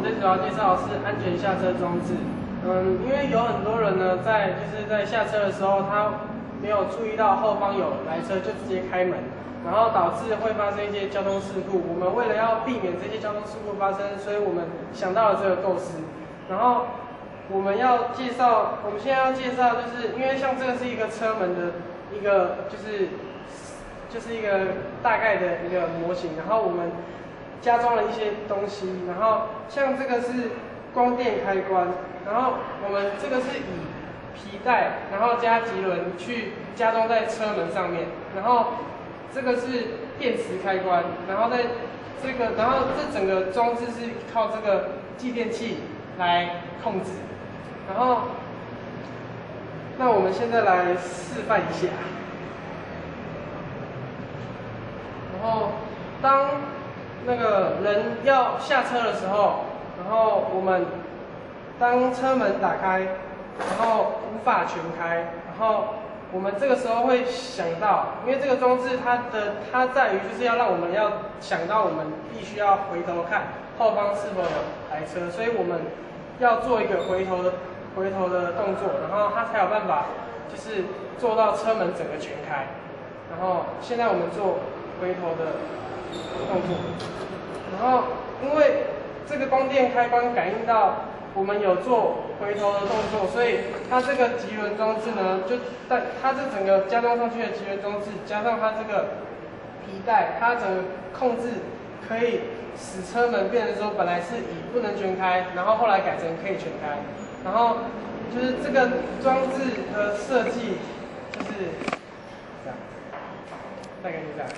们主要介绍的是安全下车装置。嗯，因为有很多人呢，在就是在下车的时候，他没有注意到后方有来车，就直接开门，然后导致会发生一些交通事故。我们为了要避免这些交通事故发生，所以我们想到了这个构思。然后我们要介绍，我们现在要介绍，就是因为像这个是一个车门的一个，就是就是一个大概的一个模型，然后我们加装了一些东西，然后像这个是光电开关，然后我们这个是以皮带，然后加棘轮去加装在车门上面，然后这个是电池开关，然后在这个，然后这整个装置是靠这个继电器来控制，然后那我们现在来示范一下，然后当那个人要下车的时候，然后我们当车门打开，然后无法全开，然后我们这个时候会想到，因为这个装置它的它在于就是要让我们要想到我们必须要回头看后方是否有来车，所以我们要做一个回头的回头的动作，然后它才有办法就是做到车门整个全开。然后现在我们做回头的动作，然后因为这个光电开关感应到我们有做回头的动作，所以它这个棘轮装置呢，就带它这整个加装上去的棘轮装置，加上它这个皮带，它整个控制可以使车门变成说本来是以不能全开，然后后来改成可以全开，然后就是这个装置的设计就是这样，大概就这样。